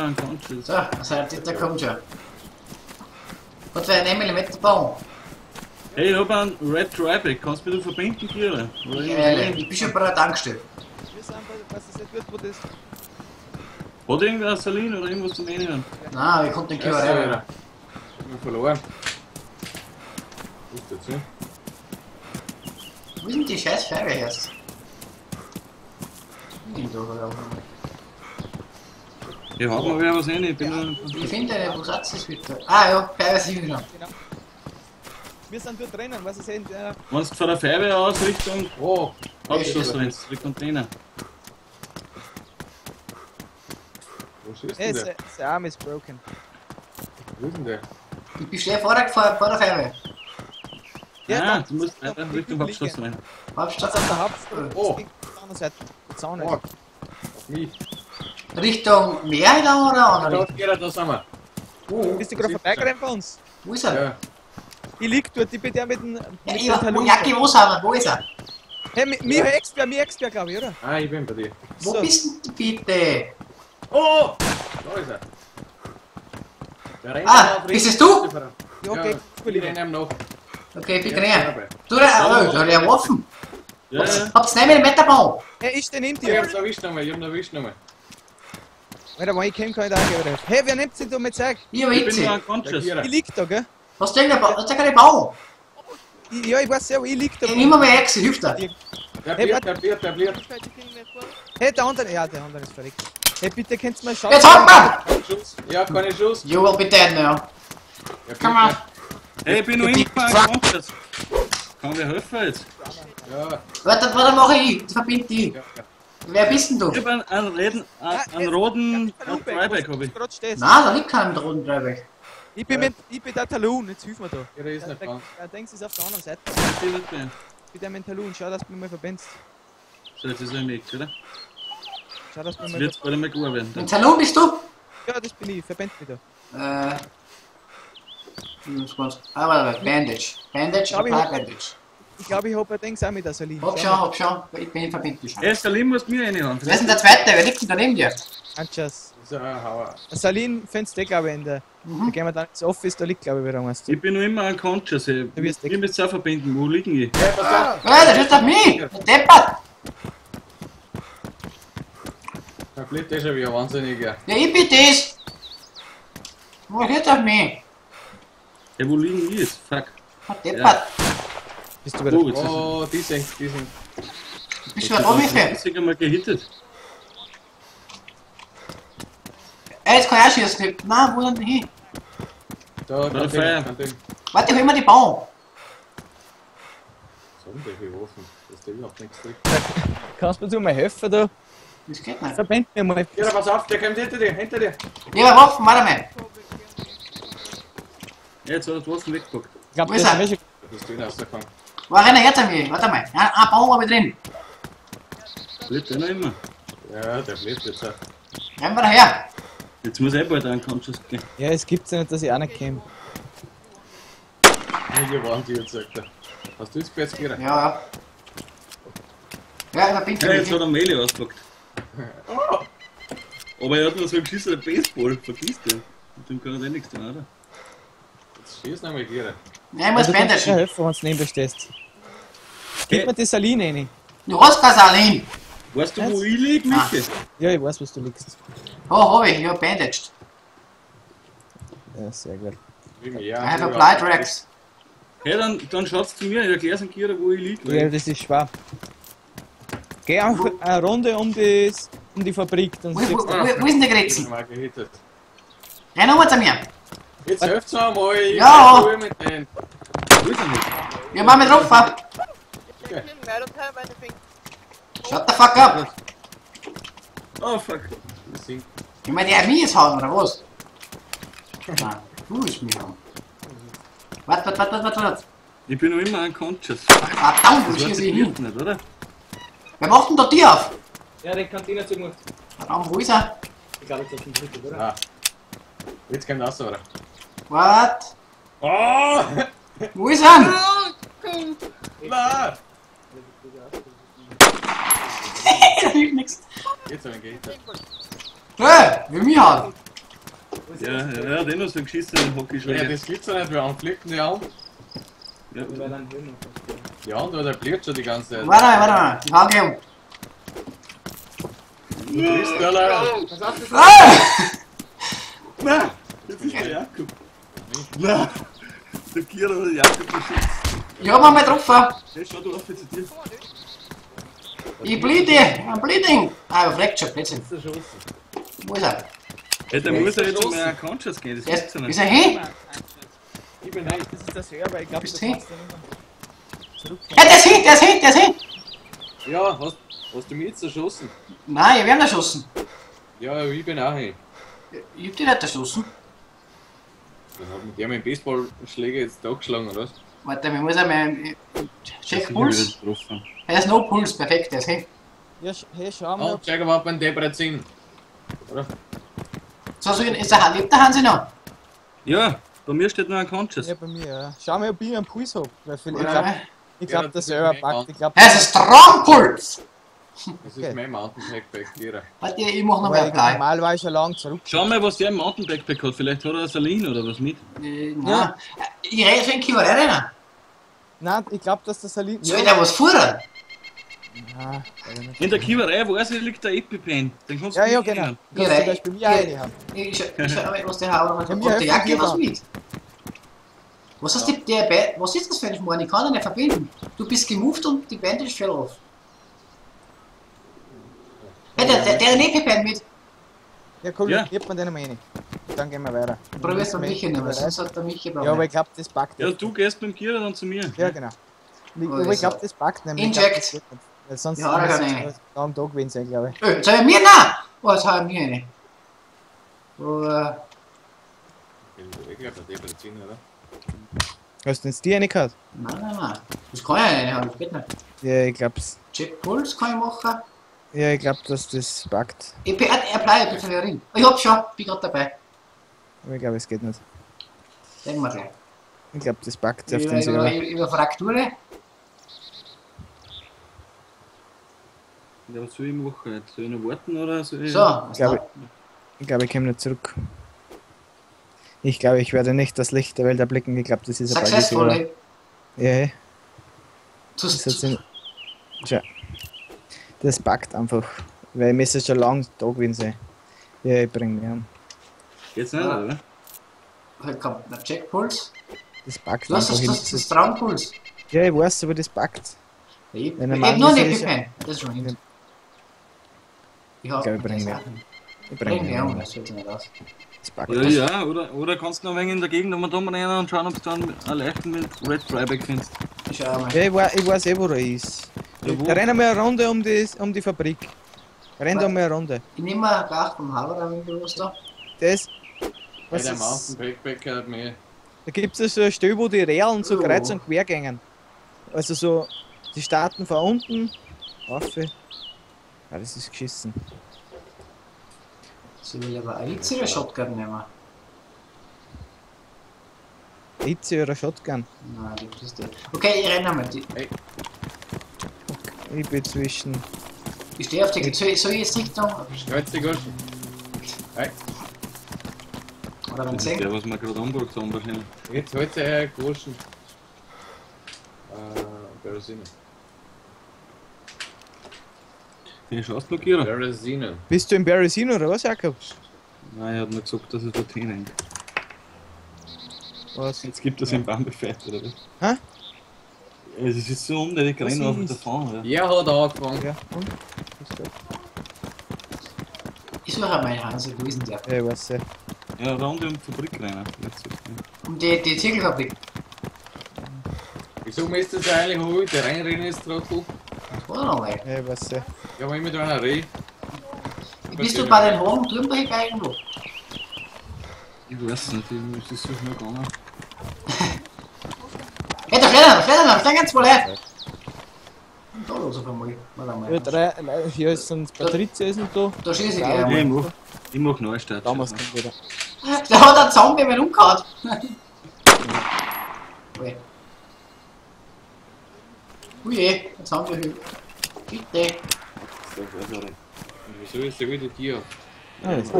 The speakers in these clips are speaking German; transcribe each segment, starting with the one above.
immer unconscious. So, also der kommt schon. Was für ein 1 mm Baum? Hey, ich hab einen Red Dryback. Kannst du mich da verbinden, Kira? Oder irgendwie? ich bin schon bei der Tankstelle. Wir sind bei, was das nicht wird, wo das. Hat irgendwer Salin oder irgendwas zum Nehmen? Nein, wir konnten den Ja, so rein. wieder. Ich hab verloren. Ist dazu. Wo ist denn die scheiß Scheibe erst? Ich Ich hab mal wieder was rein. Ich bin nur... finde, wo satz ist wieder? Ah ja, ist schon. Genau. Wir sind dort drinnen, was ich sehe. Äh, Wenn du von der Feuerwehr aus Richtung Oh, Hauptstraße rennst, die Container. wo schießt hey, denn der? sein Arm ist broken. Wo ist denn der? Ich bin schnell vor der, vor, vor der Feuerwehr. Ja, ah, du musst einfach Richtung rein. Das Hauptstadt. ist auf der Hauptstraße. Oh. Auf der anderen Seite. Der Zaun Oh, ist. auf mich. Richtung Meer da oder andere Da geht er, da sind wir. Wo? Bist du gerade vorbeigerannt bei uns? Wo ist er? Ja. Ich lieg dort, ich bin der mit dem. Mit Ja, dem ich, wo. Jacke, wo sind wir? Wo ist er? Hey, mi- mir Expert, mir Expert, glaube ich, oder? Ah, ich bin bei dir. Wo So. bist du bitte? Oh! Da ist er. Der rennt Ah, bist es du? Ja, okay, cool, ich ich renne ihm nach. Okay, ich bin Ja, dabei. Du, der, oh, da hat er Waffen. Ja, ja. Habt's 9 mm Baum? Hey, ich neben Ich dir. hab's erwischt nochmal, ich hab ihn erwischt nochmal. Alter, wenn ich komme, kann ich da auch gehen. Hey, wer nimmt sich da mit Zeug? Ich hab Ich bin Der unconscious. Ich lieg da, gell? Hast du irgendeinen Baum? Hast du keinen Baum? Ich, ja, ich weiß selber, ich lieg da. Ich nimm mal meine Hexe, hilft er. Der bliert, der bliert, der bliert. Hey, der andere, ja, der andere ist verrückt. Hey, bitte, kannst du mal schauen? Jetzt halt mal! Ja, keine Schuss. You will be dead now. Der Come bliert on. nicht. Hey, ich bin nur unconscious. Kann wer helfen jetzt? Ja, Warte, warte, mach ich. Ich verbind die. ja. Wer bist denn du? Ich hab einen, einen, Reden, einen, einen roten Dryback hab ich. Nein, da liegt keiner mit roten Dreibeck. Ich bin, mit, ich bin der Talon, jetzt hilf mir da. Ja, der ist nicht dran. der Dings ist auf der anderen Seite. Ich bin nicht mehr. Ich bin der mit Talon, schau, dass du mich mal verbindest. So, jetzt ist er im Weg, oder? Schau, dass du mich Jetzt mal wird's bald einmal gut werden. Im Salon bist du? Ja, das bin ich, verbind mich da. Äh. Ah, warte, Bandage. Bandage, Hab ich apply Bandage. Ich glaube, ich hab ein Dings auch mit der Salin. Hab schon, hab schon. Ich bin verbindlich. Hey, Salim musst mir reinhauen. Wer ist denn der Zweite? Wer liegt denn da neben dir? Anschas. Das ist ein Hauer. Salin findest du, glaube ich, in der. Da Mhm. gehen wir dann ins Office, da liegt, glaube ich, wieder was. Ich bin noch immer unconscious. Ey. Du wirst Ihr müsst auch verbinden. Wo liegen die? Hey, pass auf. Ja, der schießt auf mich! Der Deppert! Der bliert eh schon wie ein Wahnsinniger. Ja, ich bin das! Wo schießt auf mich? Hey, wo liegen die jetzt? Fuck. Der Deppert! Bist du wieder. Oh, jetzt ist Oh, die sind, die sind. Du bist schon oben er gefällt. ist einmal gehittet. Ey, jetzt kann ich auch schießen. Nein, wo denn hin? Da, der kann dem. Warte, hol mal die Baum. Welche Waffen. Das ist da überhaupt nichts drin. Kannst du mir mal helfen da? Das geht nicht. Verbind mir mal. Ja, pass auf, der kommt hinter dir, hinter dir. Lieber Waffen, warte mal. Ja, jetzt hat er die Waffen weggepackt. Ich glaube, Wo das ist ist welche. Da bist du ihn einer jetzt an mir. Warte mal. Ein, ein Baum habe ich drin. Der noch immer? Ja, der bliert jetzt auch. Rennen wir daher. Jetzt muss er bald unconscious gehen. Ja, es gibt's ja nicht, dass ich auch nicht käme. Hier waren die jetzt, sagt er. Hast du jetzt jetzt Ja, gehört? ja. Ja, ich verbinde Ja, jetzt hat er Melee ausgepackt. Aber er hat nur so einen geschissenen Baseball. Vergiss den. Mit dem kann er eh nichts tun, oder? Jetzt schieß nochmal hier. Ja, ich muss bandagen. helfen, wenn du neben dir stehst. Gib mir die Saline rein. Du hast keine Salin. Weißt du, wo Jetzt? ich lieg, Michi? Ja, ich weiß, was du liegst. Oh, hab ich. Ich hab bandaged. Ja, sehr gut. Mir I ja. have applied Rex. Hey, dann, dann schaut's zu mir, ich erklär's an Kira, wo ich lieg. Ja, das ist schwer. Geh einfach eine Runde um die, um die Fabrik, dann Wo, wo, siehst wo, du. wo ist denn der gehittet. Renn um zu mir. Jetzt helft's noch einmal. Ich Ja. mit denen. wo ist er nicht? Wir machen mit drauf. ab. Shut the fuck up. Oh, fuck. Die sind Ich meine, der mich jetzt hauen, oder was? Nein, du willst mich hauen. Warte, warte, warte, warte, warte. Ich bin noch immer unconscious. Verdammt, wo schieße ich hin? nicht, oder? Wer macht denn da Tür auf? Ja, den Kantine zugemacht. Verdammt, wo ist er? Ich glaube, das ist ein Dritte, oder? Ah. Jetzt kommt das oder? What? Oh! Wo ist er? Nein! Da hilft nix. Jetzt hab ich ihn gehittet. Hey, will mich hauen. Ja, ja, er hat eh noch so einen geschissenen Ja, Hockeyschläger. das gibt's ja nicht, wir fliegt nicht an. Ja, Ja, und der bliert schon die ganze Zeit. Warte mal, warte mal. Ich hau um. Du bist ja leider. Ah! Nein! Das ist der Jakob. Nein! Der Kira hat den Jakob geschützt. Ich hab einmal getroffen. Hey, schau du auf jetzt zu dir. Ich bleede. I'm bleeding. Ah, er fleckt schon. Blödsinn. Das ist. Wo ist er? Hey, der muss ja jetzt um einen Conscious gehen, das Der gibt's ist, ja ist nicht. er hin? Ich bin rein. Das ist der Server, ich glaube, kannst den nicht zurück. Ja, der ist hin, der ist hin, der ist hin. Ja, hast, hast du mich jetzt erschossen? Nein, ich ihn erschossen. Ja, ich bin auch hin. Ich hab dich nicht erschossen. Dann hat mich der mit dem Baseballschläger jetzt da geschlagen, oder was? Warte, wir müssen einmal. Check Ich bin Puls. Er ist no Puls, perfekt, der ist hin. Ja, hey, schau mal. Und zeig mal beim Debrecen. Oder? So, so, ist der, lebt der Hansi noch? Ja, bei mir steht noch ein Conscious. Ja, bei mir, ja. Schau mal, ob ich einen Puls hab. Weil ich glaube, ich glaub, Ja, der das ist packt. Ich glaube, Er ist ein Strong Puls. Das ist Okay. mein Mountainbike Kira. Warte, ich mach noch mal einen Blei. normal war ich schon lang zurück. Schau mal, was der im Mountainbackpack hat. Vielleicht hat er eine Saline oder was mit. Äh, Nein. Ich rede für den Kivalera rennen. Nein, ich glaube, dass das Salin. Soll der was fuhren? Nein. In der Kiewerei, weiß ich, liegt der EpiPen. Den kannst du Ja, ja, mitnehmen. genau. Du kannst zum Beispiel mir eine haben. Ich schau, mal, was der hat. Ja, Und der Jacke was mit. Was hast du, der was ist das für ein Schmarrn? Ich kann ihn nicht verbinden. Du bist gemoved und die Bandage fällt auf. Hey, der, der, EpiPen mit. Ja, cool, Ja. ja. gib mir den mal rein. Dann gehen wir weiter. Probier's mal Mit- Michi nehmen, mit- sonst hat der Michi Ja, aber Probleme. ich glaube, das packt Ja, du gehst beim Kira dann zu mir. Ja, genau. Ich, Oh, aber ich glaube, das packt nämlich. Ich glaub, Inject. nicht. Weil sonst Ja, kann ich ich. da am Tag gewinnen sein, glaube ich. Öh, hab ich mir nein! Oh, jetzt hab ich mir eine. Oh, äh, Ich glaube, der Debrecen, oder? Hast du jetzt die eine gehabt? nein, nein, nein. Das kann ich ja nicht haben, das geht nicht. Ja, ich glaub's. Check Puls kann ich machen. Ja, ich glaube, dass das packt. Ich bin, er bleibt bitte der Ring. Ich hab schon, bin grad dabei. Aber ich glaube, es geht nicht. Denken wir gleich. Ich glaube, das packt auf Über, den über, Server. über Frakture. Ja, was soll ich machen? jetzt? Soll ich noch warten oder soll ich... So, Ich glaube, ich, glaube, ich komme nicht zurück. Ich glaube, ich werde nicht das Licht der Welt erblicken. Ich glaube, das ist ein Server. Successfully. Ja, ja. Zu, zu. Tja. Das packt einfach. Weil ich müsste schon lange da gewesen sein. Ja, ich bringe mich an. Geht's nicht, Ja. oder? Hier kommt der Checkpuls. Das packt Du hast einfach. das, Ich das, das das- Traumpuls. Ja, ich weiß, aber das packt. Ich, ich hab einen ist- EpiPen. Das ist schon hin. Ich hab ich bring das mir. auch. Ich Bring bringe mich mir an. das fällt nicht aus. Das packt. Ja, ja, oder, oder kannst du noch ein wenig in der Gegend um da mal rein und schauen, ob du dann einen leichten mit Red Fryback findest. Ich schau mal. Ja, ich weiß eh, wo er ist. Ja? Da rennen wir eine Runde um die, um die Fabrik. Rennt Was? um eine Runde. Ich nehme mal gleich vom Haber, wenn du was da. Das. Was der ist, Mountainbike hat mich. da gibt es so ein Stück, wo die Realen so Oh. kreuz und quer gängen. Also so, die starten von unten. Auf. Ja, das ist geschissen. Sie will aber eine Itze oder Shotgun nehmen. Hitze oder Shotgun. Nein, das ist der. Okay, ich renne mal. Die- Ich bin zwischen. Ich stehe auf die. Soll soll ich jetzt Richtung. Stolz die Goschen. Hey, Oder ist sie. der, was wir gerade angebracht haben wahrscheinlich. jetzt holt sie her Goschen. Äh, Beresine. Den schaust du noch, Kira? Beresine. Bist du im Beresino oder was, Jakob? Nein, er hat mir gesagt, dass es dorthin hängt. Was? Jetzt gibt es einen Bambefett, oder was? Hä? Es ist so unnötig, Was rennen einfach ist? davon. Ja. Er hat angefangen. Ja, und? Ist gut. Ich suche meine Hanse, wo ist denn der? Ja, ich weiß ja. ja, Runde um die Fabrik rein. Jetzt, ja. Um die, die Ziegelfabrik. Wieso müsst ihr eigentlich holen? Der reinrennen ist Trottel. Das war noch mal. Ja, ich weiß ja. Ja, aber immer da einer Reh. Bist du bei den Hohen drüben da irgendwo? Ich weiß nicht, ich ist so schnell gegangen. Hey, da steht einer, da steht einer, da steht ganz voll her. Da los auf einmal. Warte Ja, mal. drei, nein, hier sind Patricia ist noch da. Da schieße ich Ja, gleich Ja, ich einmal. mach, ich mach Neustart. Damals kommt wieder. Der hat einen Zombie mit umgehauen. Ui. Ui, jetzt haben wir hier. Bitte. Wieso ist der wieder hier? Ah, das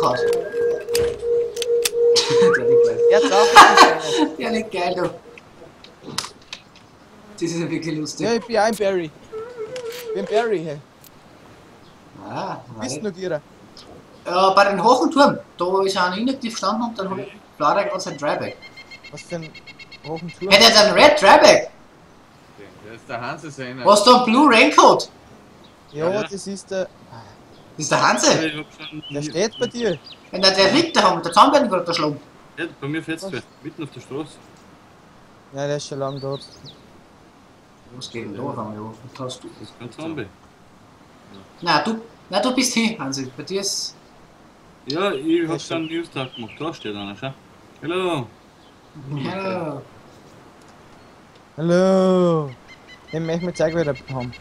geil. Jetzt auch. Der liegt geil, du. Das ist ja wirklich lustig. ja, ich bin ein Barry. Ich bin Barry, hey. Ah, Bist du noch Gira? Ja, bei den hohen Turm, da ist einer inaktiv gestanden und dann hat Flader gerade sein Dryback. Was für ein hohen Turm? Hey, der hat einen Red Dryback! Der ist der Hanse seiner. Was da ein Blue Raincoat? Ja, Ja. das ist der. Das ist der Hanse. Ich. Der steht bei dir. Wenn der, der liegt, da haben wir den Zahnbein gerade erschlagen. Ja, bei mir fährt's fest. Mitten auf der Straße. Ja, der ist schon lange dort. Was geht denn da auf einmal? Ja, Was hast du? Das ist kein Zombie. Na, du, na, du bist hin, Hansi. Bei dir ist. Ja, ich hab schon einen News-Tag gemacht. Da steht einer, schau. Hallo. Ja. Hallo. Den möchte ich mir zeigen, wer da haben.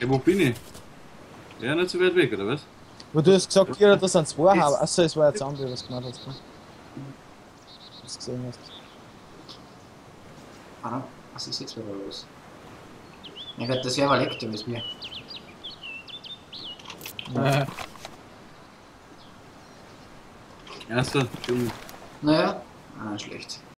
Ja, wo bin ich? Ja, nicht so weit weg, oder was? Wo du hast gesagt, Gira, da sind zwei Haber. Achso, es war jetzt andere, was gemacht hast. Was gesehen hast. Ah, was ist jetzt wieder los? Ja Gott, das wäre aber lecker, ist mir. Äh, Erster, Junge. Naja, ah, schlecht.